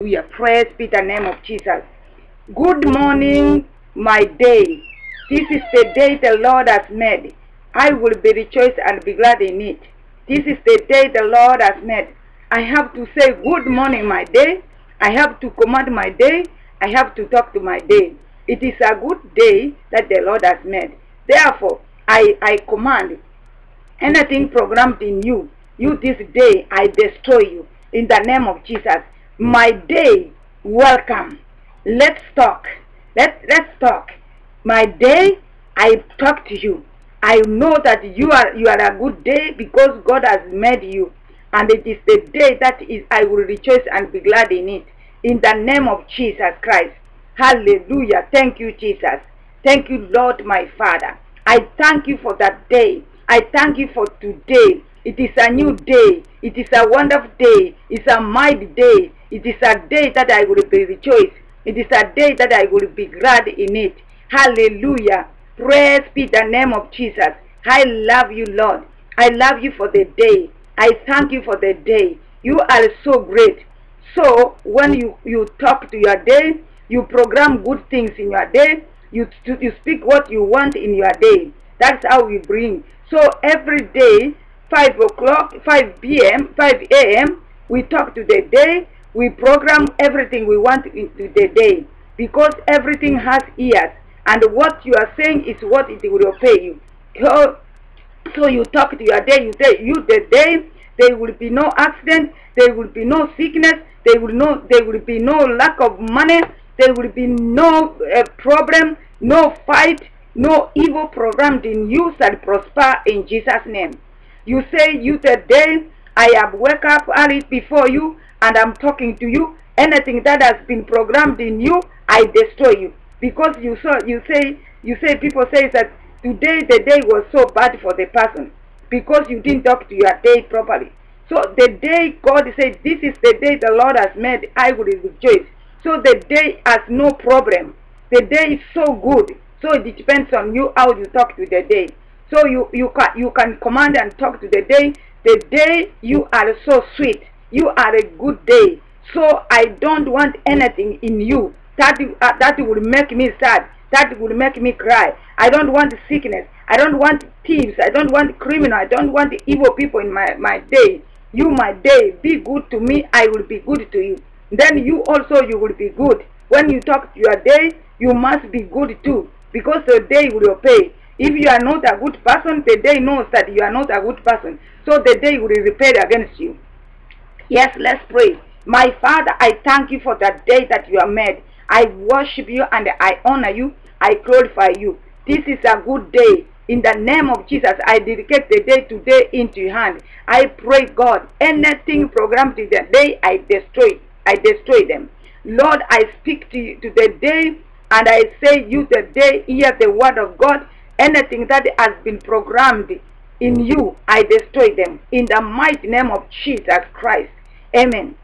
Hallelujah. Praise be the name of Jesus. Good morning, my day. This is the day the Lord has made. I will be rejoiced and be glad in it. This is the day the Lord has made. I have to say good morning, my day. I have to command my day. I have to talk to my day. It is a good day that the Lord has made. Therefore, I, I command anything programmed in you, you this day, I destroy you. In the name of Jesus. My day, welcome. Let's talk. Let, let's talk. My day, I talk to you. I know that you are you are a good day because God has made you. And it is the day that is I will rejoice and be glad in it. In the name of Jesus Christ. Hallelujah. Thank you, Jesus. Thank you, Lord, my Father. I thank you for that day. I thank you for today. It is a new mm. day. It is a wonderful day. It's a mighty day. It is a day that I will be rejoiced. It is a day that I will be glad in it. Hallelujah. Praise be the name of Jesus. I love you, Lord. I love you for the day. I thank you for the day. You are so great. So when you, you talk to your day, you program good things in your day, you, you speak what you want in your day. That's how we bring. So every day, 5 o'clock, 5 p.m., 5 a.m., we talk to the day, we program everything we want into the day because everything has ears and what you are saying is what it will pay you. So, so you talk to your day, you say, you the day, there will be no accident, there will be no sickness, there will no, there will be no lack of money, there will be no uh, problem, no fight, no evil programmed in you shall prosper in Jesus' name. You say, you the day, I have wake up early before you, and I'm talking to you. Anything that has been programmed in you, I destroy you. Because you saw, you say, you say, people say that today the day was so bad for the person because you didn't talk to your day properly. So the day God said, this is the day the Lord has made, I will rejoice. So the day has no problem. The day is so good. So it depends on you how you talk to the day. So you, you, can, you can command and talk to the day. The day you are so sweet. You are a good day. So I don't want anything in you that, uh, that will make me sad. That would make me cry. I don't want sickness. I don't want thieves. I don't want criminal. I don't want the evil people in my, my day. You, my day, be good to me. I will be good to you. Then you also, you will be good. When you talk to your day, you must be good too. Because the day will pay. If you are not a good person, the day knows that you are not a good person. So the day will repay against you. Yes, let's pray. My Father, I thank you for that day that you have made. I worship you and I honor you. I glorify you. This is a good day. In the name of Jesus, I dedicate the day today into your hand. I pray, God, anything programmed in the day, I destroy. I destroy them. Lord, I speak to you to the day, and I say, you the day, hear the word of God. Anything that has been programmed in mm. you, I destroy them. In the mighty name of Jesus Christ. Amen.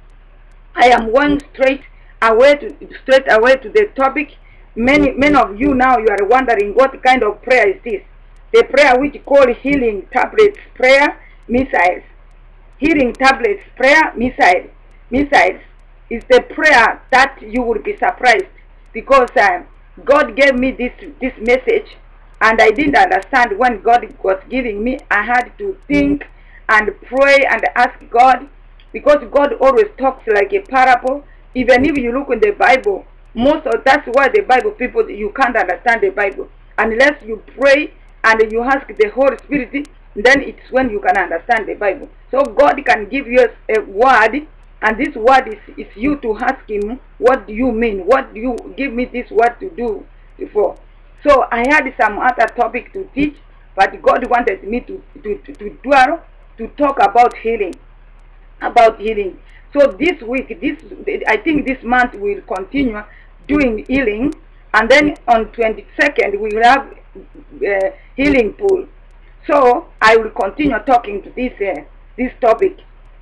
I am going mm. straight away to straight away to the topic. Many mm. many of you now you are wondering what kind of prayer is this? The prayer which called healing tablets prayer missiles. Healing tablets prayer missile missiles is the prayer that you will be surprised because uh, God gave me this this message and I didn't understand when God was giving me. I had to think and pray and ask God because God always talks like a parable. Even if you look in the Bible, most of that's why the Bible people you can't understand the Bible unless you pray and you ask the Holy Spirit. Then it's when you can understand the Bible. So God can give you a word, and this word is, is you to ask Him, "What do you mean? What do you give me this word to do before?" So I had some other topic to teach, but God wanted me to to to, to dwell to talk about healing about healing. So this week, this I think this month we'll continue doing healing, and then on 22nd we will have uh, healing pool. So I will continue talking to this uh, this topic.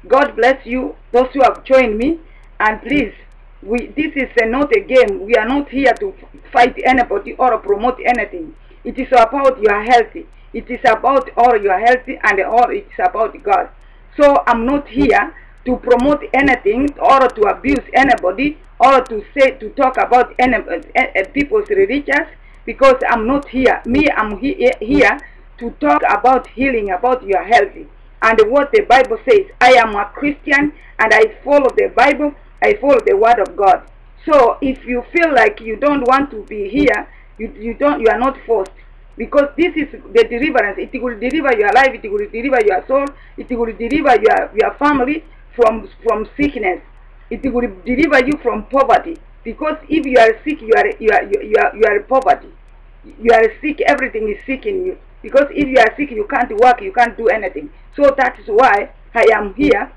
God bless you, those who have joined me, and please, we this is uh, not a game. We are not here to fight anybody or promote anything. It is about your health. It is about all your health and all it's about God. So I'm not here to promote anything or to abuse anybody or to say to talk about any uh, people's religions because I'm not here. Me, I'm he, here to talk about healing, about your health, and what the Bible says. I am a Christian and I follow the Bible. I follow the Word of God. So if you feel like you don't want to be here, you you don't you are not forced because this is the deliverance. It will deliver your life. It will deliver your soul. It will deliver your your family from from sickness. It will deliver you from poverty. Because if you are sick, you are you are you are you are poverty. You are sick. Everything is sick in you. Because if you are sick, you can't work. You can't do anything. So that is why I am here.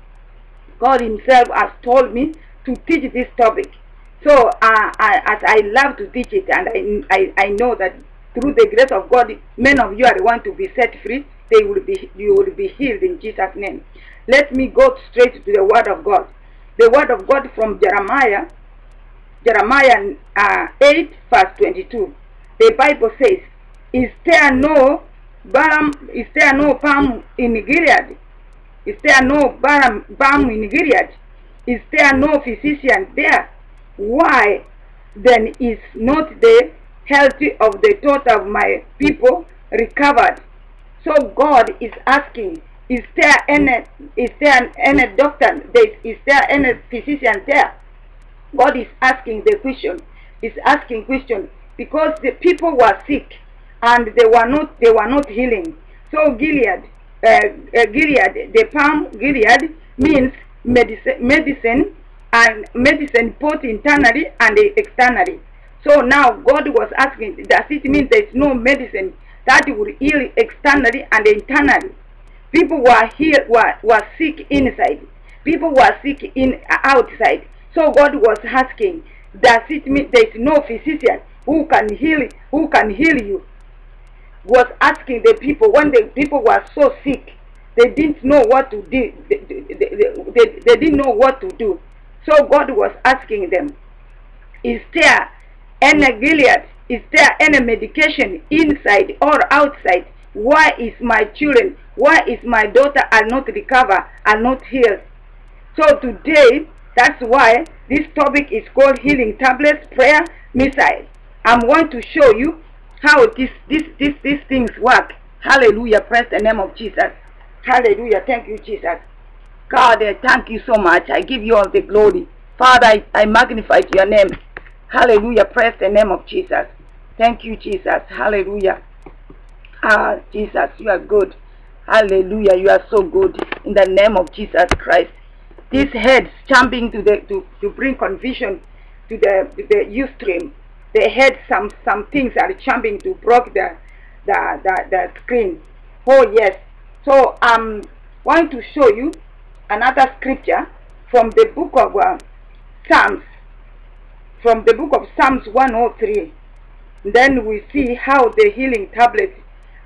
God Himself has told me to teach this topic. So uh, I, as I love to teach it, and I, I I know that through the grace of God, many of you are want to be set free. They will be you will be healed in Jesus' name. Let me go straight to the Word of God. The Word of God from Jeremiah, Jeremiah uh, 8, verse 22. The Bible says, Is there no balm, is there no balm in Gilead? Is there no balm, balm in Gilead? Is there no physician there? Why then is not the health of the thought of my people recovered? So God is asking, is there any is there any doctor there is there any physician there god is asking the question is asking question because the people were sick and they were not they were not healing so gilead uh, uh, gilead the balm gilead means medicine medicine and medicine both internally and externally so now god was asking does it mean there is no medicine that will heal externally and internally People were here were, were sick inside. People were sick in outside. So God was asking, does it mean there is no physician who can heal who can heal you? Was asking the people when the people were so sick, they didn't know what to do. They, they, they, they didn't know what to do. So God was asking them, is there any Gilead? Is there any medication inside or outside? Why is my children why is my daughter are not recover, are not healed? So today, that's why this topic is called Healing Tablets Prayer Missile. I'm going to show you how this, this, this, these things work. Hallelujah. Praise the name of Jesus. Hallelujah. Thank you, Jesus. God, I thank you so much. I give you all the glory. Father, I, I magnify your name. Hallelujah. Praise the name of Jesus. Thank you, Jesus. Hallelujah. Ah, Jesus, you are good. Hallelujah. You are so good. In the name of Jesus Christ. These heads jumping to the to, to bring confusion to the to the Ustream. The head some some things are jumping to block the the, the, the screen. Oh yes. So I'm going to show you another scripture from the book of uh, Psalms. From the book of Psalms 103. Then we see how the healing tablet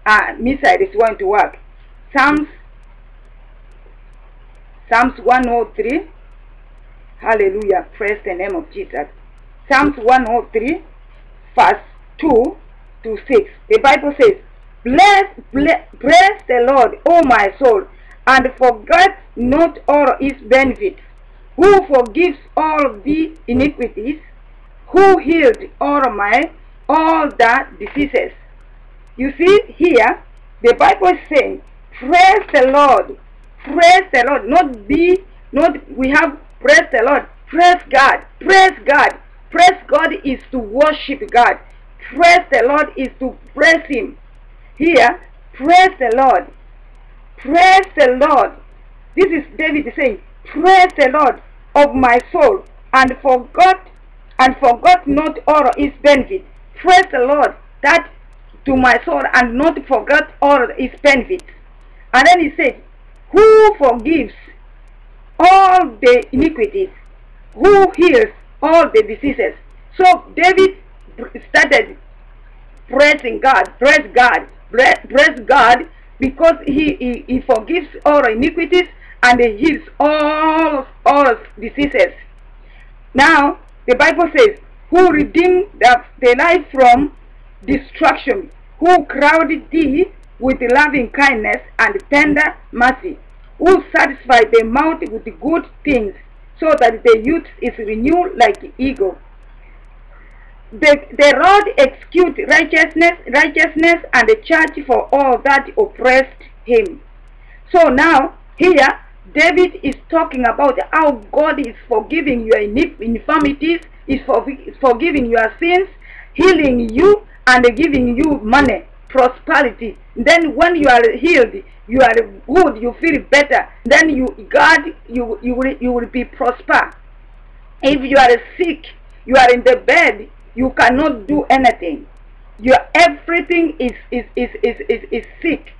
uh, missile is going to work. Psalms Psalms 103 Hallelujah praise the name of Jesus Psalms 103 verse 2 to 6 the Bible says bless, bless praise the Lord O my soul and forget not all his benefits who forgives all the iniquities who healed all my all the diseases you see here the Bible is saying Praise the Lord. Praise the Lord. Not be, not we have praise the Lord. Praise God. Praise God. Praise God is to worship God. Praise the Lord is to praise Him. Here, praise the Lord. Praise the Lord. This is David saying, Praise the Lord of my soul, and forgot and forgot not all his benefits. Praise the Lord that to my soul and not forget all his benefits. And then he said, Who forgives all the iniquities? Who heals all the diseases? So David started praising God, praise God, praise God because he, he, he forgives all iniquities and he heals all, all diseases. Now, the Bible says, who redeemed the, the life from destruction, who crowded thee with loving kindness and tender mercy, who satisfied the mouth with good things, so that the youth is renewed like eagle. The, the Lord execute righteousness, righteousness and the church for all that oppressed him. So now, here, David is talking about how God is forgiving your infirmities, is forgiving your sins, healing you, and giving you money, prosperity. Then when you are healed, you are good, you feel better. Then you, God, you, you, will, you will be prosper. If you are sick, you are in the bed, you cannot do anything. Your everything is, is, is, is, is, is sick.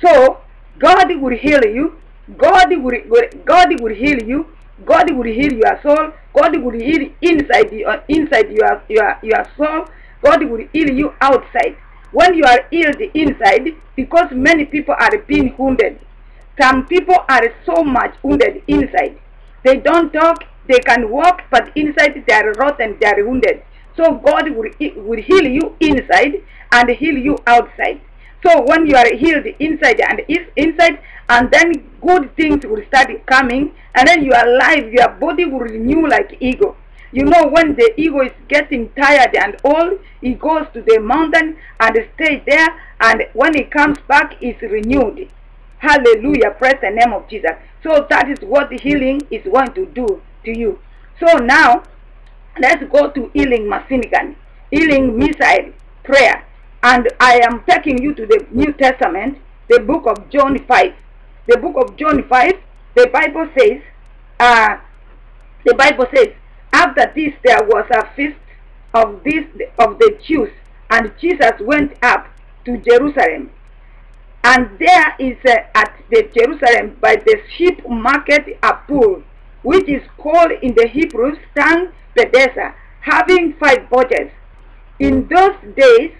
So God will heal you. God will, God will heal you. God will heal your soul. God will heal inside your inside your, your, your soul. God will heal you outside. When you are healed inside, because many people are being wounded. Some people are so much wounded inside. They don't talk, they can walk, but inside they are rotten, they are wounded. So God will, will heal you inside and heal you outside. So when you are healed inside and is inside, and then good things will start coming, and then your life, your body will renew like ego. You know, when the ego is getting tired and old, he goes to the mountain and stays there, and when he comes back, it's renewed. Hallelujah. Praise the name of Jesus. So that is what the healing is going to do to you. So now, let's go to healing Masinigan, healing missile prayer. And I am taking you to the New Testament, the book of John 5. The book of John 5, the Bible says, uh, the Bible says, after this there was a feast of this of the Jews, and Jesus went up to Jerusalem. And there is uh, at the Jerusalem by the sheep market a pool, which is called in the Hebrew tongue Bethesda, having five porches. In those days,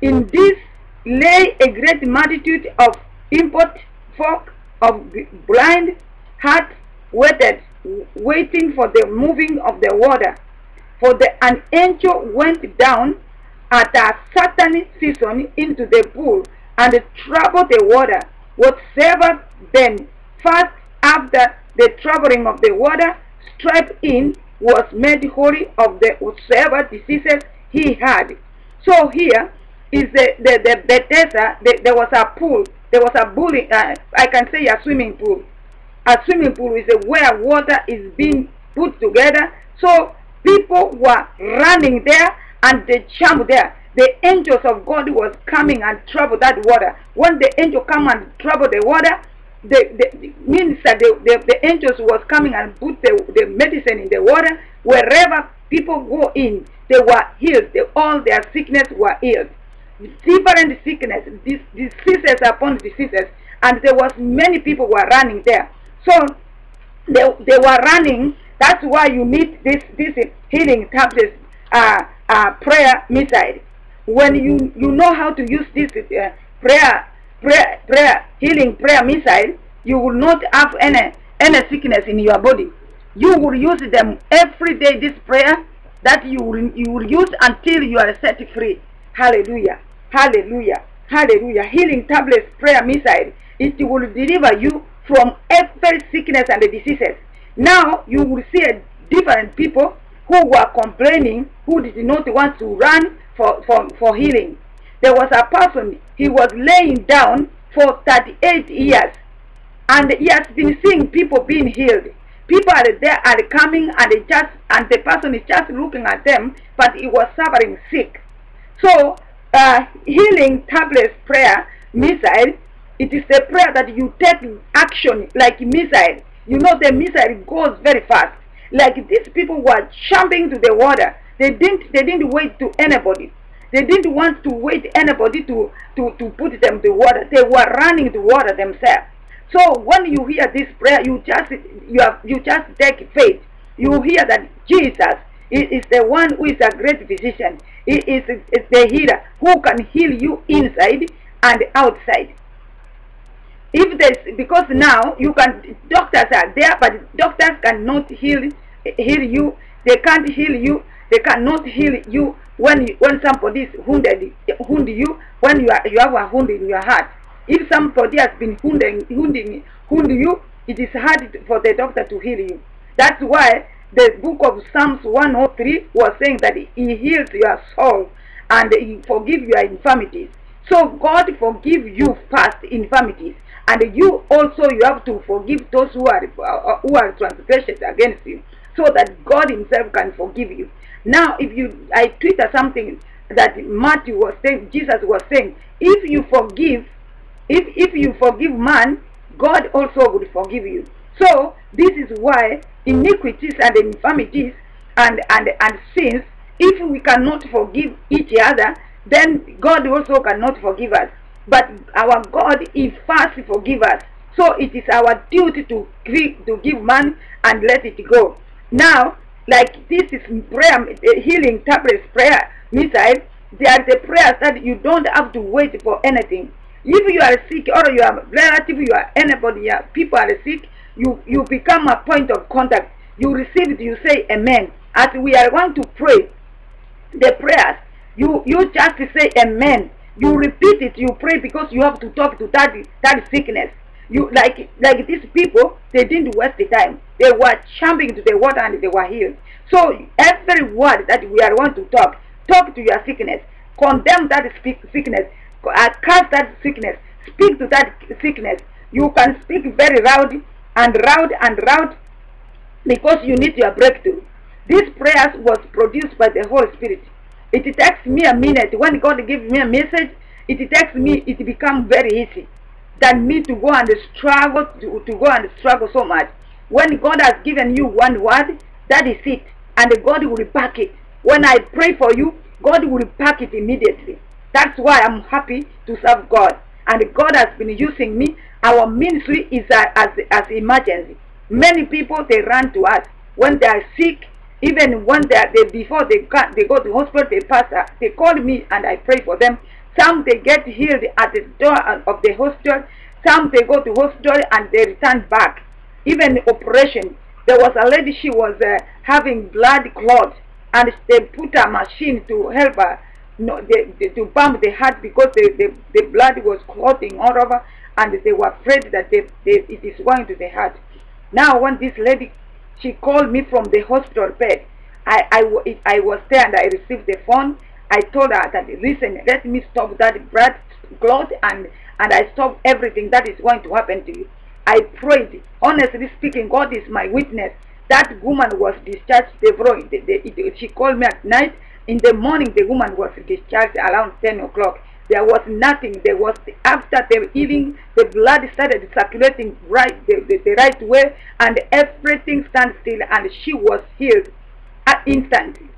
in this lay a great multitude of import folk of blind, heart waited, waiting for the moving of the water. For the an angel went down at a certain season into the pool and troubled the water. Whatsoever then first after the troubling of the water struck in was made holy of the whatsoever diseases he had. So here is the the, the Bethesda. The, there was a pool. There was a pool. Uh, I can say a swimming pool. A swimming pool is a where water is being put together. So people were running there and they jumped there. The angels of God was coming and trouble that water. When the angel come and trouble the water, the, the means that the, the, the angels was coming and put the, the medicine in the water. Wherever people go in, they were healed. They, all their sickness were healed. Different sickness, diseases upon diseases, and there was many people were running there. So they, they were running. That's why you need this this healing tablets, uh, uh, prayer missile. When you you know how to use this uh, prayer prayer prayer healing prayer missile, you will not have any any sickness in your body. You will use them every day. This prayer that you will you will use until you are set free. Hallelujah. Hallelujah. Hallelujah. Healing tablets prayer missile. It will deliver you from every sickness and the diseases. Now you will see different people who were complaining, who did not want to run for, for, for healing. There was a person, he was laying down for 38 years, and he has been seeing people being healed. People are there are coming and they just and the person is just looking at them, but he was suffering sick. So uh, healing tablets prayer missile it is a prayer that you take action like missile. You know the missile goes very fast. Like these people were jumping to the water. They didn't they didn't wait to anybody. They didn't want to wait anybody to, to, to put them to water. They were running the water themselves. So when you hear this prayer, you just you have you just take faith. You hear that Jesus is the one who is a great physician. He is, is the healer who can heal you inside and outside if there's because now you can doctors are there but doctors cannot heal heal you they can't heal you they cannot heal you when you, when somebody is wounded wound you when you are you have a wound in your heart If somebody has been wounding, wounding, wounding you, it is hard for the doctor to heal you. That's why the book of Psalms 103 was saying that he heals your soul and he forgive your infirmities. So God forgive you past infirmities, and you also you have to forgive those who are who are transgressions against you, so that God Himself can forgive you. Now, if you I tweeted something that Matthew was saying, Jesus was saying, if you forgive, if if you forgive man, God also will forgive you. So this is why iniquities and infirmities and and and sins, if we cannot forgive each other, then God also cannot forgive us. But our God is fast to forgive us. So it is our duty to to give man and let it go. Now, like this is prayer, eh, healing tablets prayer missile, there are the prayers that you don't have to wait for anything. If you are sick or you are relative, you are anybody, you are, people are sick, you, you become a point of contact. You receive it, you say amen. As we are going to pray the prayers, you you just say amen. You repeat it, you pray because you have to talk to that that sickness. You like like these people, they didn't waste the time. They were jumping to the water and they were healed. So every word that we are going to talk, talk to your sickness, condemn that sickness, uh, cast that sickness, speak to that sickness. You can speak very loud and loud and loud because you need your breakthrough. This prayers was produced by the Holy Spirit. It takes me a minute. When God gives me a message, it takes me, it becomes very easy than me to go and struggle, to, to go and struggle so much. When God has given you one word, that is it. And God will pack it. When I pray for you, God will pack it immediately. That's why I'm happy to serve God. And God has been using me. Our ministry is a, as, as emergency. Many people, they run to us. When they are sick, even when they, are, they before they got, they go to hospital, they pass, they call me and I pray for them. Some they get healed at the door of the hospital. Some they go to hospital and they return back. Even operation, there was a lady she was uh, having blood clot, and they put a machine to help her no, they, they, to pump the heart because the, the, the blood was clotting all over, and they were afraid that they, they, it is going to the heart. Now, when this lady she called me from the hospital bed. I, I, I was there and I received the phone. I told her that, listen, let me stop that blood clot and, and I stop everything that is going to happen to you. I prayed. Honestly speaking, God is my witness. That woman was discharged. The, the, the, she called me at night. In the morning, the woman was discharged around 10 o'clock. There was nothing. There was after the healing, the blood started circulating right the, the, the right way, and everything stand still, and she was healed at instantly.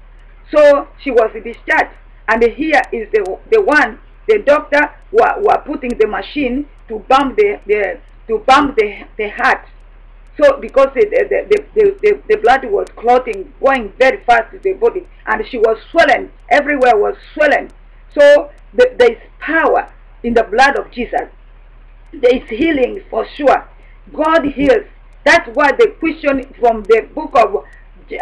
So she was discharged, and here is the the one the doctor were, were putting the machine to pump the, the to pump the the heart. So because the the, the, the, the, the blood was clotting, going very fast to the body, and she was swollen, everywhere was swollen. So there is power in the blood of Jesus. There is healing for sure. God heals. That's why the question from the book of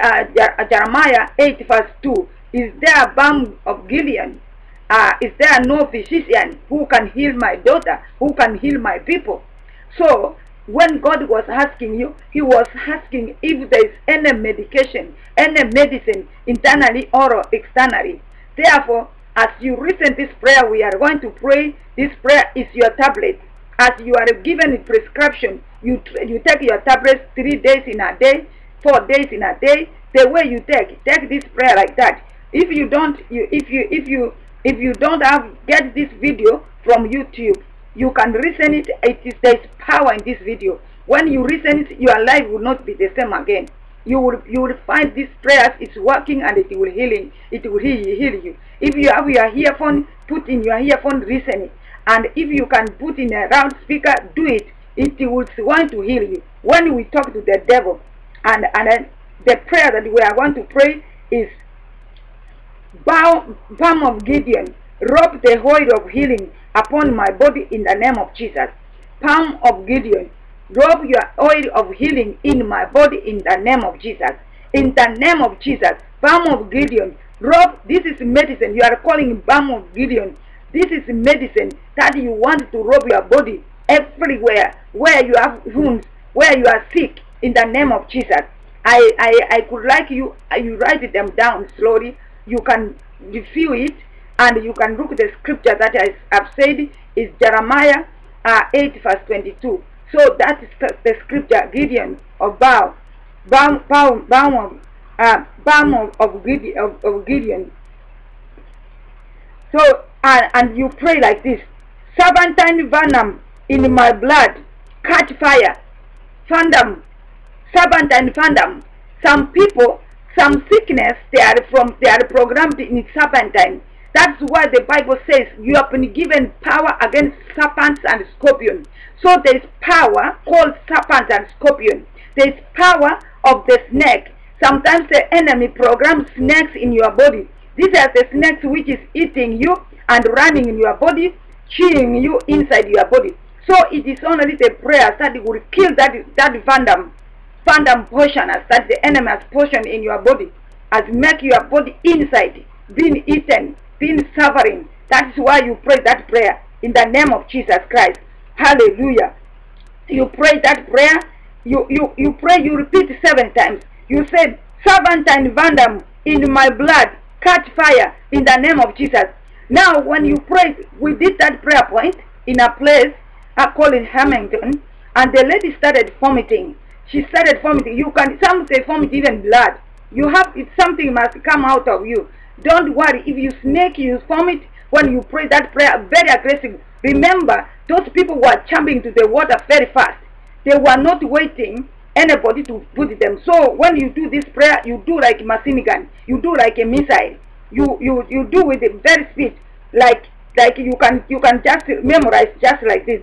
uh, Jeremiah 8 verse 2 is there a balm of Gilead? Uh, is there no physician who can heal my daughter, who can heal my people? So when God was asking you, he was asking if there is any medication, any medicine internally or externally. Therefore, as you listen this prayer, we are going to pray. This prayer is your tablet. As you are given a prescription, you you take your tablets three days in a day, four days in a day. The way you take, take this prayer like that. If you don't, you if you if you if you don't have get this video from YouTube, you can listen it. It is there is power in this video. When you listen it, your life will not be the same again you will you will find these prayers is working and it will healing it will heal, heal you if you have your earphone put in your earphone listen it. and if you can put in a round speaker do it it will want to heal you when we talk to the devil and and then the prayer that we are going to pray is bow balm of gideon rub the oil of healing upon my body in the name of jesus balm of gideon Rub your oil of healing in my body in the name of Jesus. In the name of Jesus. Balm of Gideon. Rub, this is medicine. You are calling balm of Gideon. This is medicine. that you want to rub your body everywhere where you have wounds, where you are sick, in the name of Jesus. I, I, I could like you, you write them down slowly. You can review it and you can look the scripture that I have said is Jeremiah uh, 8 verse 22. So that is the scripture, Gideon of Bow, Bow, Bow, Bow, uh, Bow of, Gideon, of, of Gideon. So, uh, and you pray like this, Serpentine venom in my blood, catch fire, phantom, serpent and phantom. Some people, some sickness, they are from, they are programmed in serpentine. That's why the Bible says you have been given power against serpents and scorpions. So there is power called serpent and scorpion. There is power of the snake. Sometimes the enemy programs snakes in your body. These are the snakes which is eating you and running in your body, chewing you inside your body. So it is only the prayer that will kill that that phantom, phantom poisonous that the enemy has poison in your body, has make your body inside being eaten, being suffering. That is why you pray that prayer in the name of Jesus Christ. Hallelujah. You pray that prayer, you, you, you pray, you repeat seven times. You said, servant and vandam in my blood, catch fire in the name of Jesus. Now, when you pray, we did that prayer point in a place I called in Hamilton, and the lady started vomiting. She started vomiting. You can, some say vomit even blood. You have, if something must come out of you. Don't worry. If you snake, you vomit when you pray that prayer, very aggressive. Remember, those people were jumping to the water very fast. They were not waiting anybody to put them. So when you do this prayer, you do like a machine gun. You do like a missile. You you you do with a very speed, like like you can you can just memorize just like this.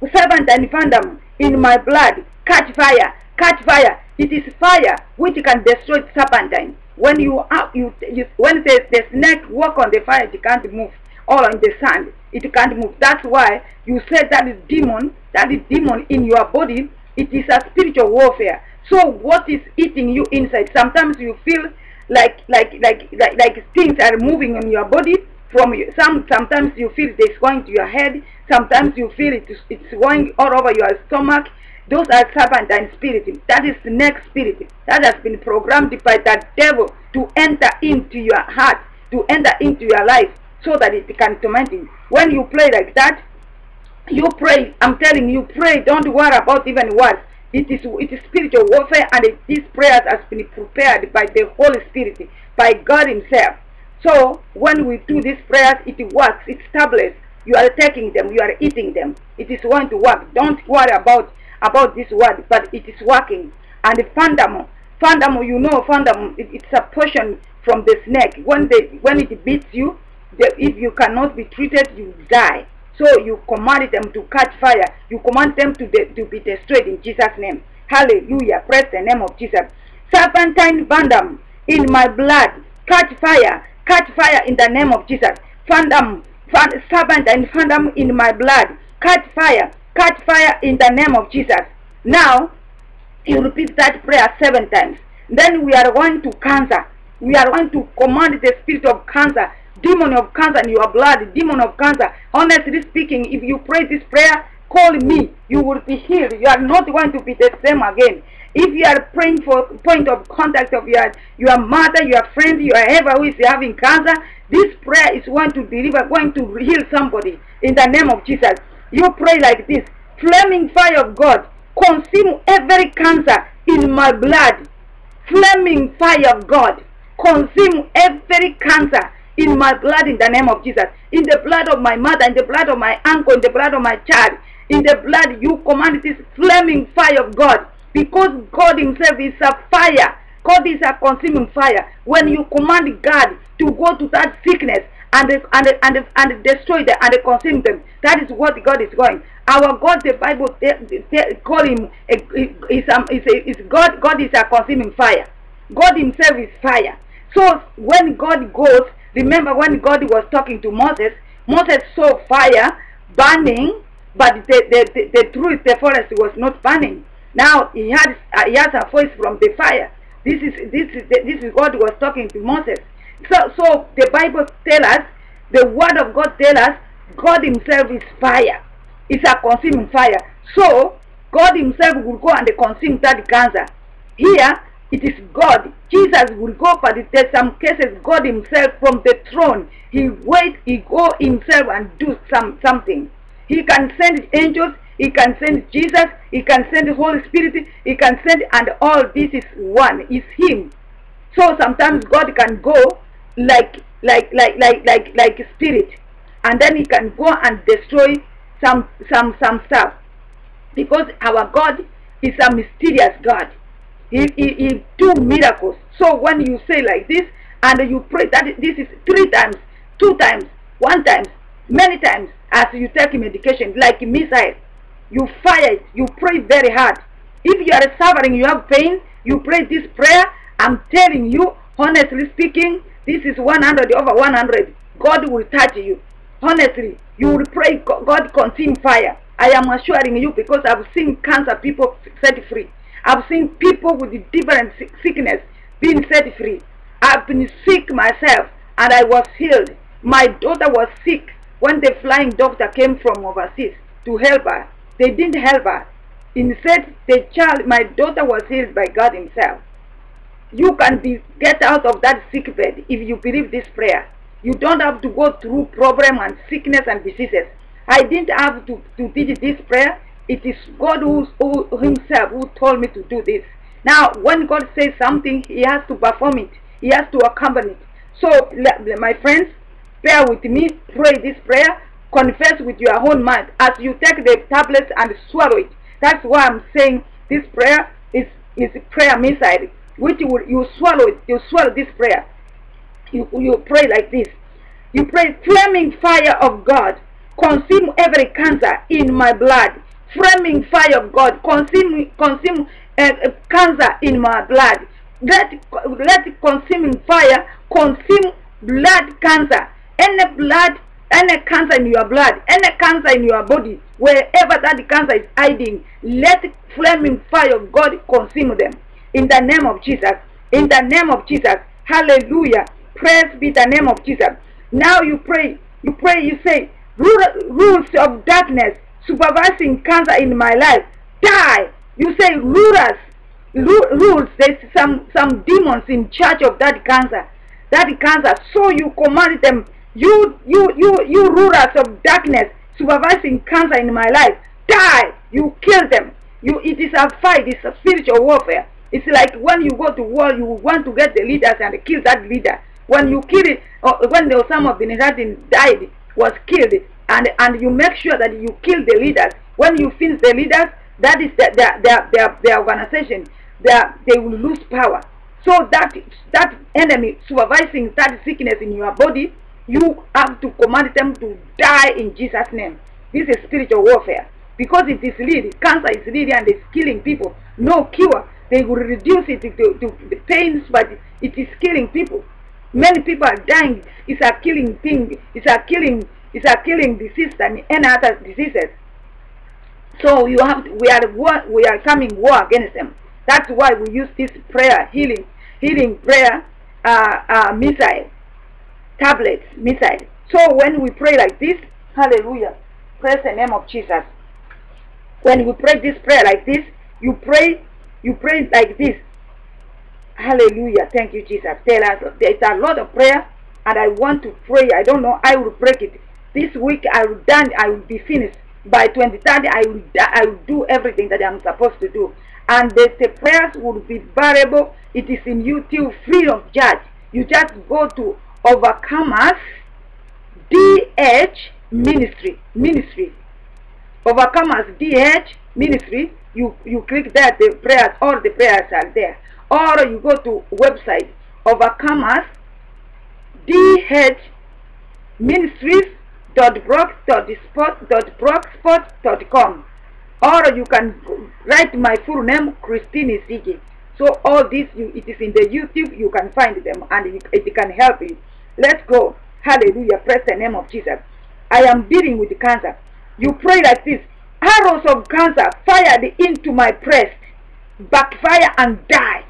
Servant and phantom in my blood, catch fire, catch fire. It is fire which can destroy serpentine. When you are you, you when the, the snake walk on the fire, it can't move. Or on the sand, it can't move. That's why you said that is demon, that is demon in your body. It is a spiritual warfare. So what is eating you inside? Sometimes you feel like like like like, like things are moving in your body from you. Some sometimes you feel it's going to your head. Sometimes you feel it, it's going all over your stomach. Those are serpentine spirit. That is snake spirit. That has been programmed by that devil to enter into your heart, to enter into your life, so that it can torment you. When you pray like that, you pray. I'm telling you, pray. Don't worry about even words. It is it is spiritual warfare, and it, these prayers has been prepared by the Holy Spirit, by God Himself. So when we do these prayers, it works. It's tablets. You are taking them. You are eating them. It is going to work. Don't worry about about this word, but it is working. And the fundamental, fundamental, you know, fundamental, it, it's a portion from the snake. When they when it beats you, the, if you cannot be treated, you die. So you command them to catch fire. You command them to, de to be destroyed in Jesus' name. Hallelujah. Praise the name of Jesus. Serpentine venom in my blood. Catch fire. Catch fire in the name of Jesus. Phantom, serpent and phantom in my blood. Catch fire. Catch fire in the name of Jesus. Now, you repeat that prayer seven times. Then we are going to cancer. We are going to command the spirit of cancer demon of cancer in your blood, demon of cancer. Honestly speaking, if you pray this prayer, call me, you will be healed. You are not going to be the same again. If you are praying for point of contact of your your mother, your friend, your ever who is having cancer, this prayer is going to deliver, going to heal somebody in the name of Jesus. You pray like this: Flaming fire of God, consume every cancer in my blood. Flaming fire of God, consume every cancer in my blood in the name of Jesus. In the blood of my mother, in the blood of my uncle, in the blood of my child. In the blood, you command this flaming fire of God. Because God himself is a fire. God is a consuming fire. When you command God to go to that sickness and and and and destroy them and consume them, that is what God is going. Our God, the Bible they, they call him is is, is God. God is a consuming fire. God Himself is fire. So when God goes Remember when God was talking to Moses, Moses saw fire burning, but the, the, the, the truth, the forest was not burning. Now he had uh, he has a voice from the fire. This is this is this is God was talking to Moses. So so the Bible tell us, the word of God tell us God himself is fire. It's a consuming fire. So God himself will go and consume that cancer. Here it is God. Jesus will go for the there's some cases God himself from the throne. He wait, he go himself and do some something. He can send angels, he can send Jesus, he can send the Holy Spirit, he can send and all this is one, is him. So sometimes God can go like like like like like like spirit and then he can go and destroy some some some stuff because our God is a mysterious God. He, he, he do miracles. So when you say like this and you pray that this is three times, two times, one times, many times as you take medication like missile, you fire it, you pray very hard. If you are suffering, you have pain, you pray this prayer. I'm telling you, honestly speaking, this is 100 over 100. God will touch you. Honestly, you will pray God consume fire. I am assuring you because I've seen cancer people set free. I've seen people with different sickness being set free. I've been sick myself and I was healed. My daughter was sick when the flying doctor came from overseas to help her. They didn't help her. Instead, the child, my daughter was healed by God himself. You can be get out of that sick bed if you believe this prayer. You don't have to go through problem and sickness and diseases. I didn't have to, to teach this prayer. It is God who, who himself who told me to do this. Now, when God says something, he has to perform it. He has to accompany it. So, my friends, bear with me, pray this prayer, confess with your own mind as you take the tablets and swallow it. That's why I'm saying this prayer is, is prayer missile, which you, you swallow it, you swallow this prayer. You, you pray like this. You pray, flaming fire of God, consume every cancer in my blood. Flaming fire of God, consume, consume uh, cancer in my blood. Let, let consuming fire consume blood cancer. Any blood, any cancer in your blood, any cancer in your body, wherever that cancer is hiding, let flaming fire of God consume them. In the name of Jesus. In the name of Jesus. Hallelujah. Praise be the name of Jesus. Now you pray. You pray, you say, rules of darkness supervising cancer in my life, die. You say rulers, rules, there's some, some demons in charge of that cancer. That cancer. So you command them, you, you, you, you rulers of darkness supervising cancer in my life, die. You kill them. You, it is a fight, it's a spiritual warfare. It's like when you go to war, you want to get the leaders and kill that leader. When you kill it, or when the Osama bin Laden died, was killed, and and you make sure that you kill the leaders. When you finish the leaders, that is their their their, their, their organization. Their, they will lose power. So that that enemy supervising that sickness in your body, you have to command them to die in Jesus' name. This is spiritual warfare because it is lead. Cancer is lead and it's killing people. No cure. They will reduce it to, to the pains, but it is killing people. Many people are dying. It's a killing thing. It's a killing. It's a killing disease than any other diseases. So you have to, we are war, we are coming war against them. That's why we use this prayer healing healing prayer uh, uh, missile tablets missile. So when we pray like this, Hallelujah, praise the name of Jesus. When we pray this prayer like this, you pray you pray like this. Hallelujah. Thank you, Jesus. Tell us there's a lot of prayer, and I want to pray. I don't know. I will break it. This week I will done. I will be finished. By 2030, I will I will do everything that I'm supposed to do. And the, the prayers will be variable. It is in YouTube, free of charge. You just go to Overcomers DH Ministry. Ministry. Overcomers DH Ministry. You you click that the prayers, all the prayers are there. Or you go to website overcomers dh ministries or you can write my full name Christine Isigi so all this you, it is in the YouTube you can find them and you, it can help you. Let's go. Hallelujah. Praise the name of Jesus. I am dealing with cancer. You pray like this arrows of cancer fired into my breast backfire and die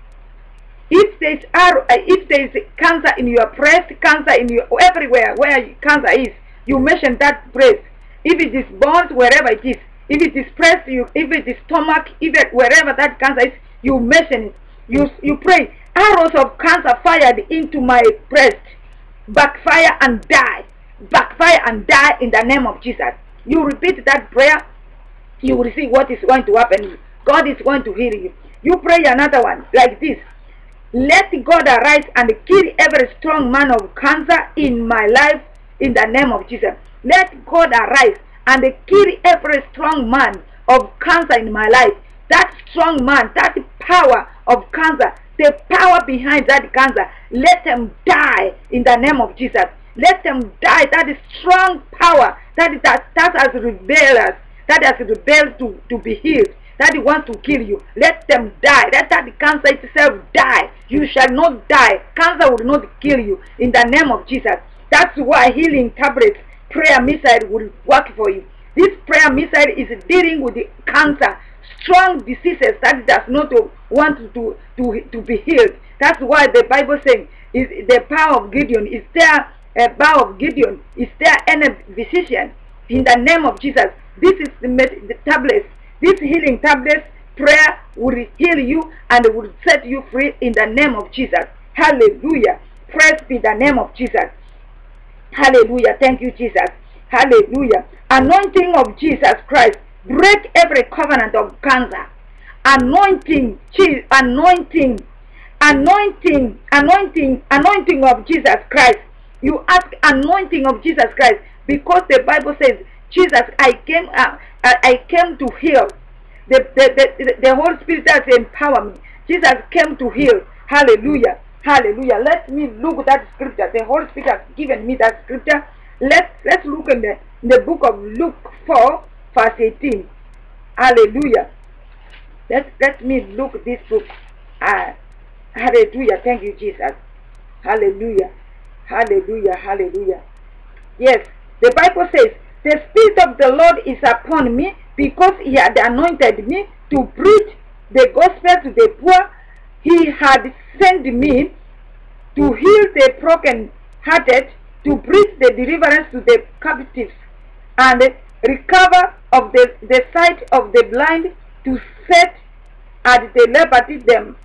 if there's uh, if there's cancer in your breast, cancer in your everywhere where cancer is, you mention that place. If it is bones, wherever it is. If it is breast, you, if it is stomach, even wherever that cancer is, you mention it. You, you pray, arrows of cancer fired into my breast, backfire and die. Backfire and die in the name of Jesus. You repeat that prayer, you will see what is going to happen. God is going to heal you. You pray another one like this. Let God arise and kill every strong man of cancer in my life in the name of Jesus. Let God arise and kill every strong man of cancer in my life. That strong man, that power of cancer, the power behind that cancer, let them die in the name of Jesus. Let them die. That is strong power that, that, that has rebelled that has rebelled to, to be healed that wants to kill you, let them die. Let that cancer itself die. You shall not die. Cancer will not kill you in the name of Jesus. That's why healing tablets, prayer missile will work for you. This prayer missile is dealing with the cancer, strong diseases that does not want to, to, to be healed. That's why the Bible saying is the power of Gilead. Is there a power of Gilead? Is there any physician? In the name of Jesus, this is the, the tablets this healing tablets prayer will heal you and will set you free in the name of Jesus. Hallelujah. Praise be the name of Jesus. Hallelujah. Thank you, Jesus. Hallelujah. Anointing of Jesus Christ. Break every covenant of cancer. Anointing, anointing, anointing, anointing, anointing of Jesus Christ. You ask anointing of Jesus Christ because the Bible says, Jesus, I came, uh, I, came to heal. The, the, the, the Holy Spirit has empowered me. Jesus came to heal. Hallelujah. Hallelujah. Let me look at that scripture. The Holy Spirit has given me that scripture. Let's let's look in the in the book of Luke 4, verse 18. Hallelujah. Let let me look this book. Ah, hallelujah. Thank you, Jesus. Hallelujah. Hallelujah. Hallelujah. Yes, the Bible says the Spirit of the Lord is upon me because he had anointed me to preach the gospel to the poor. He had sent me to heal the broken-hearted, to preach the deliverance to the captives, and recover of the, the sight of the blind, to set at the liberty them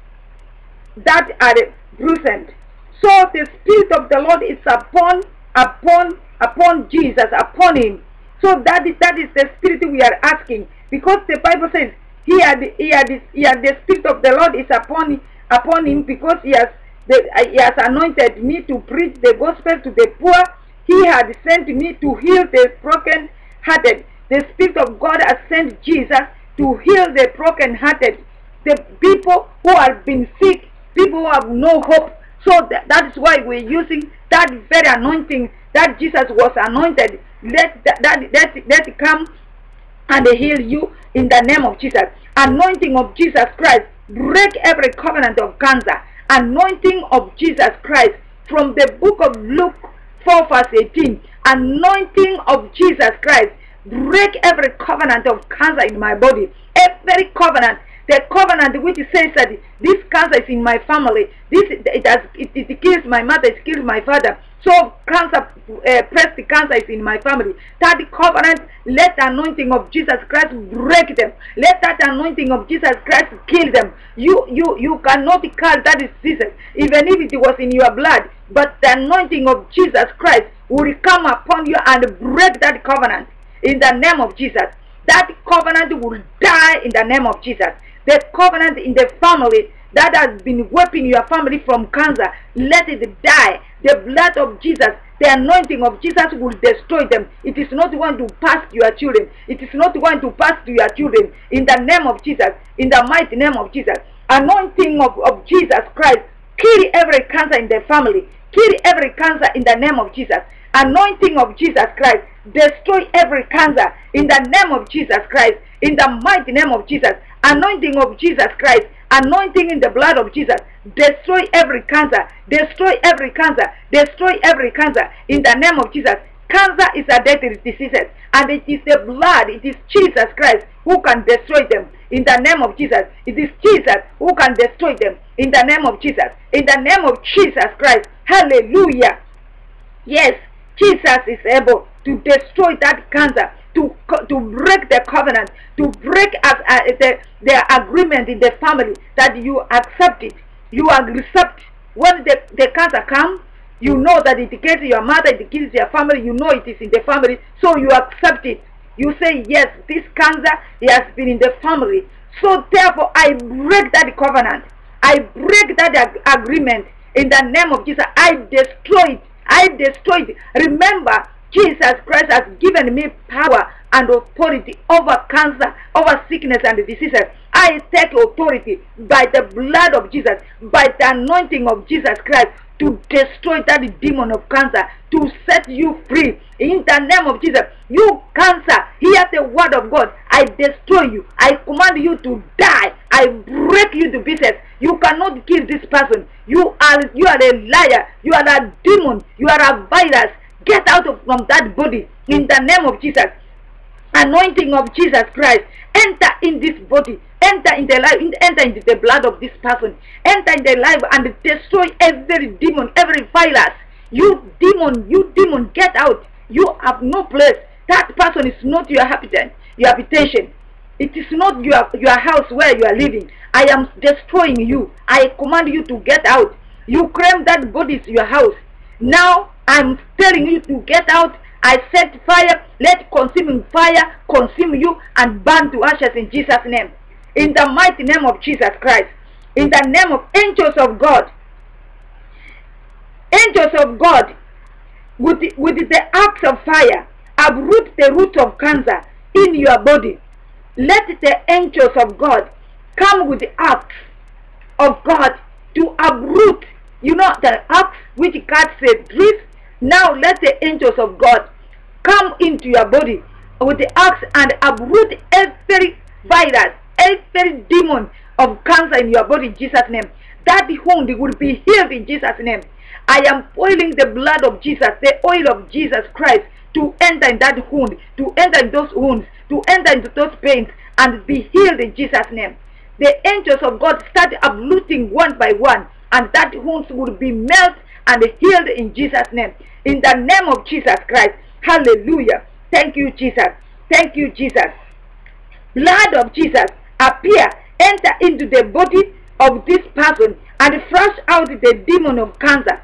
that are bruised. So the Spirit of the Lord is upon, upon, upon Jesus, upon him so that is, that is the spirit we are asking. Because the Bible says, he had, he had, he had the spirit of the Lord is upon, upon him because he has, the, he has anointed me to preach the gospel to the poor. He had sent me to heal the broken hearted. The Spirit of God has sent Jesus to heal the broken hearted. The people who have been sick, people who have no hope. So that, that is why we're using that very anointing that Jesus was anointed let that, that let, let it come and heal you in the name of Jesus. Anointing of Jesus Christ. Break every covenant of cancer. Anointing of Jesus Christ. From the book of Luke 4 verse 18. Anointing of Jesus Christ. Break every covenant of cancer in my body. Every covenant the covenant which says that this cancer is in my family, this it has it, it kills my mother, it kills my father. So cancer, uh, breast cancer is in my family. That covenant, let the anointing of Jesus Christ break them. Let that anointing of Jesus Christ kill them. You you you cannot call that disease, even if it was in your blood. But the anointing of Jesus Christ will come upon you and break that covenant in the name of Jesus. That covenant will die in the name of Jesus. The covenant in the family that has been whipping your family from cancer, let it die. The blood of Jesus, the anointing of Jesus will destroy them. It is not going to pass to your children. It is not going to pass to your children. In the name of Jesus, in the mighty name of Jesus, anointing of, of Jesus Christ, kill every cancer in the family. Kill every cancer in the name of Jesus. Anointing of Jesus Christ, destroy every cancer in the name of Jesus Christ. In the mighty name of Jesus, anointing of Jesus Christ, anointing in the blood of Jesus, destroy every cancer, destroy every cancer, destroy every cancer in the name of Jesus. Cancer is a deadly disease, and it is the blood, it is Jesus Christ who can destroy them in the name of Jesus. It is Jesus who can destroy them in the name of Jesus. In the name of Jesus Christ. Hallelujah. Yes, Jesus is able to destroy that cancer, to to break the covenant, to break uh, the, the agreement in the family that you accept it, you accept when the, the cancer comes, you know that it kills your mother, it kills your family, you know it is in the family, so you accept it. You say, yes, this cancer has been in the family. So therefore, I break that covenant. I break that ag agreement in the name of Jesus. I destroy it. I destroy it. Remember, Jesus Christ has given me power and authority over cancer, over sickness and diseases. I take authority by the blood of Jesus, by the anointing of Jesus Christ to destroy that demon of cancer, to set you free. In the name of Jesus, you cancer, hear the word of God. I destroy you. I command you to die. I break you to pieces. You cannot kill this person. You are you are a liar. You are a demon. You are a virus. Get out of, from that body in the name of Jesus. Anointing of Jesus Christ. Enter in this body. Enter in the life. Enter into the blood of this person. Enter in the life and destroy every demon, every virus. You demon, you demon, get out. You have no place. That person is not your habitant, your habitation. It is not your, your house where you are living. I am destroying you. I command you to get out. You claim that body is your house. Now I'm telling you to get out. I set fire. Let consuming fire consume you and burn to ashes in Jesus' name. In the mighty name of Jesus Christ. In the name of angels of God. Angels of God with the, with the axe of fire uproot the root of cancer in your body. Let the angels of God come with the axe of God to uproot, you know, the axe which God said, trees now let the angels of God come into your body with the axe and uproot every virus, every demon of cancer in your body in Jesus' name. That wound will be healed in Jesus' name. I am boiling the blood of Jesus, the oil of Jesus Christ, to enter in that wound, to enter in those wounds, to enter into those pains, and be healed in Jesus' name. The angels of God start uprooting one by one, and that wounds will be melted and healed in Jesus' name. In the name of Jesus Christ. Hallelujah. Thank you, Jesus. Thank you, Jesus. Blood of Jesus appear, enter into the body of this person and flush out the demon of cancer.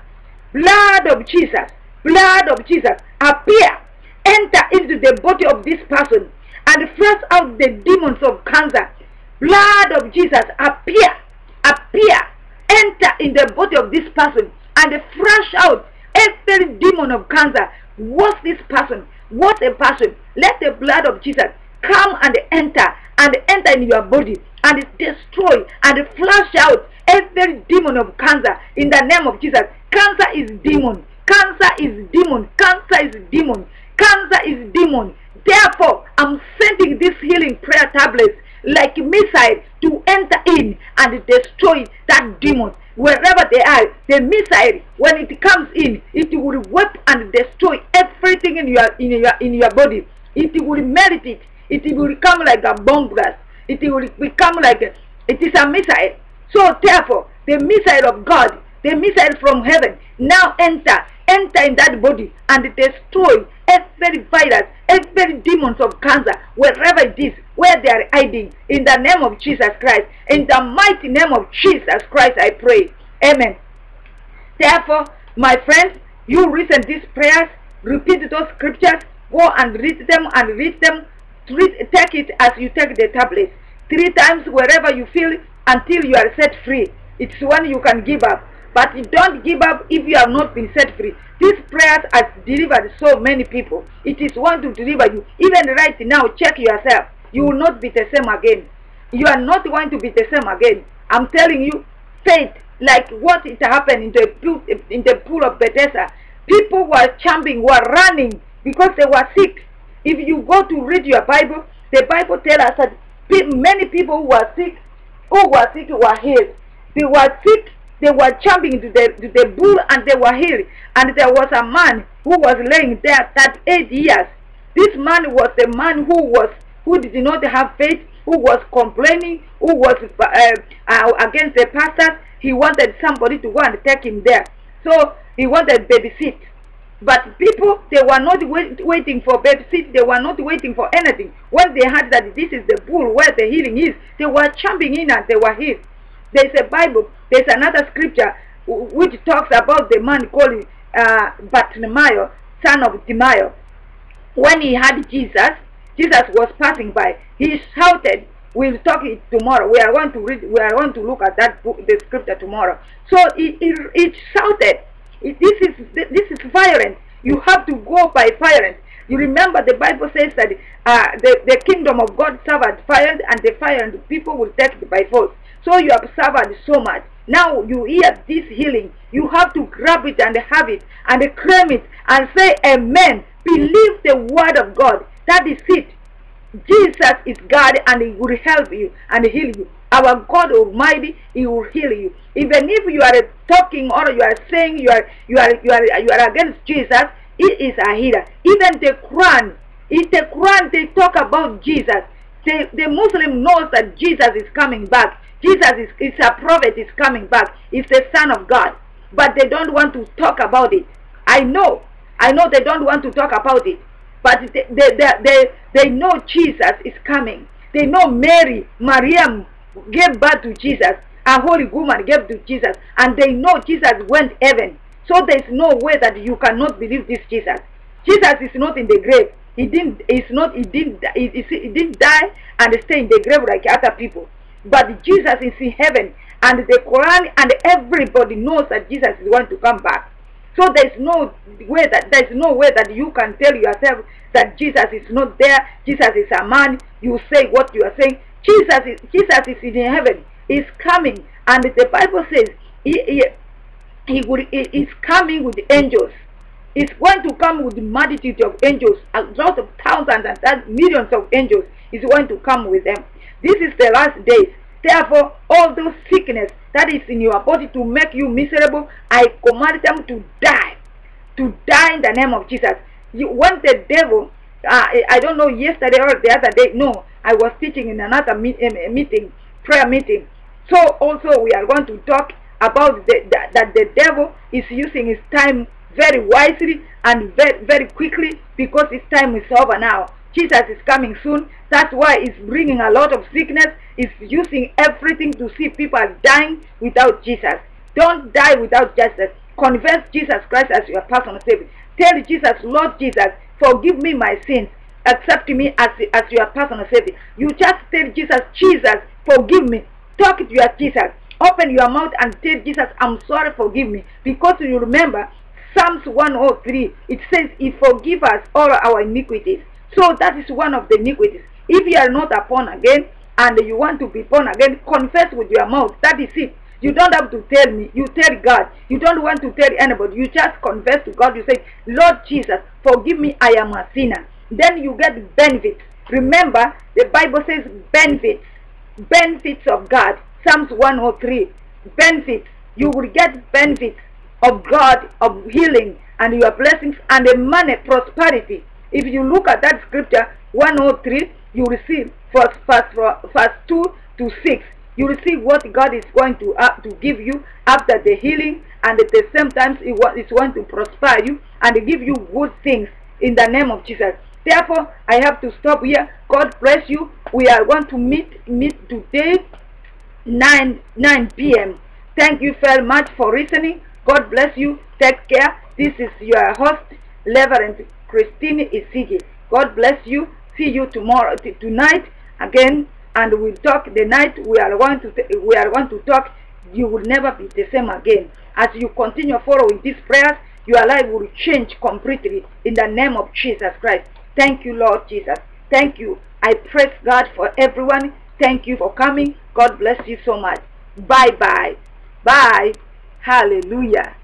Blood of Jesus, blood of Jesus appear, enter into the body of this person and flush out the demons of cancer. Blood of Jesus appear, appear, enter in the body of this person and they flush out every demon of cancer. What's this person? What a person. Let the blood of Jesus come and enter and enter in your body and destroy and flush out every demon of cancer in the name of Jesus. Cancer is demon. Cancer is demon. Cancer is demon. Cancer is demon. Therefore, I'm sending this healing prayer tablets like missile to enter in and destroy that demon. Wherever they are the missile when it comes in it will whip and destroy everything in your in your in your body. It will melt it. It will become like a bomb blast. It will become like a, it is a missile. So therefore the missile of god the missile from heaven now enter enter in that body and destroy every virus every demons of cancer wherever it is where they are hiding. In the name of jesus christ in the mighty name of jesus christ i pray. Amen. Therefore my friends you listen these prayers repeat those scriptures go and read them and read them. Read, take it as you take the tablets three times wherever you feel until you are set free. It's when you can give up but don't give up if you have not been set free. These prayers has delivered so many people. It is one to deliver you. Even right now check yourself. You will not be the same again. You are not going to be the same again. I'm telling you faith like what it happened in the pool, in the pool of bethesda. People were jumping were running because they were sick. If you go to read your bible the bible tells us that many people who were sick who were sick were healed. They were sick they were jumping into the, to the bull and they were healed and there was a man who was laying there that eight years this man was the man who was who did not have faith who was complaining who was uh, uh, against the pastors he wanted somebody to go and take him there so he wanted babysit But people, they were not wait, waiting for babysit. They were not waiting for anything. When they heard that this is the pool where the healing is, they were jumping in and they were healed. There's a Bible. There's another scripture which talks about the man called uh, Bartimaeus, son of Timaeus. When he had Jesus, Jesus was passing by. He shouted, We'll talk it tomorrow. We are going to read. We are going to look at that book, the scripture tomorrow. So it, it, it shouted, this is this is violent. You have to go by violence. You remember the Bible says that uh, the, the kingdom of God suffered violence and the fire violent people will take it by force. So you have suffered so much. Now you hear this healing. You have to grab it and have it and claim it and say amen. Believe the word of God. That is it. Jesus is God and he will help you and heal you. Our God Almighty, He will heal you. Even if you are talking or you are saying you are you are you are you are against Jesus, He is a healer. Even the Quran, in the Quran they talk about Jesus. The, the Muslim knows that Jesus is coming back. Jesus is, is a prophet is coming back. He's the Son of God. But they don't want to talk about it. I know. I know they don't want to talk about it. But they, they, they, they, they know Jesus is coming. They know Mary, Mariam, gave birth to Jesus. A holy woman gave to Jesus. And they know Jesus went heaven. So there is no way that you cannot believe this Jesus. Jesus is not in the grave. He didn't. He's not. He didn't. He, he didn't die and stay in the grave like other people. But Jesus is in heaven, and the Quran and everybody knows that Jesus is going to come back. So there is no way that there is no way that you can tell yourself that Jesus is not there. Jesus is a man. You say what you are saying. Jesus is, Jesus is in heaven. He's coming. And the Bible says he, he, he, he is coming with the angels. He's going to come with the multitude of angels. A lot of thousands and millions of angels is going to come with them. This is the last days. Therefore, all those sickness that is in your body to make you miserable, I command them to die. To die in the name of Jesus. You, when the devil, uh, I don't know, yesterday or the other day, no, I was teaching in another meet, uh, meeting, prayer meeting. So also we are going to talk about the, that, that the devil is using his time very wisely and very, very quickly because his time is over now. Jesus is coming soon. That's why he's bringing a lot of sickness. He's using everything to see people dying without Jesus. Don't die without Jesus. Confess Jesus Christ as your personal Savior. Tell Jesus, Lord Jesus, forgive me my sins accept me as, as your personal savior. You just tell Jesus, Jesus, forgive me. Talk to your Jesus. Open your mouth and tell Jesus, I'm sorry, forgive me. Because you remember, Psalms 103, it says, He forgive us all our iniquities. So that is one of the iniquities. If you are not born again and you want to be born again, confess with your mouth. That is it. You don't have to tell me. You tell God. You don't want to tell anybody. You just confess to God. You say, Lord Jesus, forgive me. I am a sinner then you get benefits. Remember, the Bible says benefits, benefits of God. Psalms 103, benefits. You will get benefits of God, of healing, and your blessings, and the money, prosperity. If you look at that scripture, 103, you receive first, first, first 2 to 6. You receive what God is going to uh, to give you after the healing, and at the same time, it is going to prosper you and give you good things in the name of Jesus. Therefore, I have to stop here. God bless you. We are going to meet meet today 9 9 p.m. Thank you very much for listening. God bless you. Take care. This is your host, Reverend Christine Isigi. God bless you. See you tomorrow tonight again, and we'll talk the night we are going to we are going to talk. You will never be the same again. As you continue following these prayers, your life will change completely in the name of Jesus Christ. Thank you, Lord Jesus. Thank you. I praise God for everyone. Thank you for coming. God bless you so much. Bye bye. Bye. Hallelujah.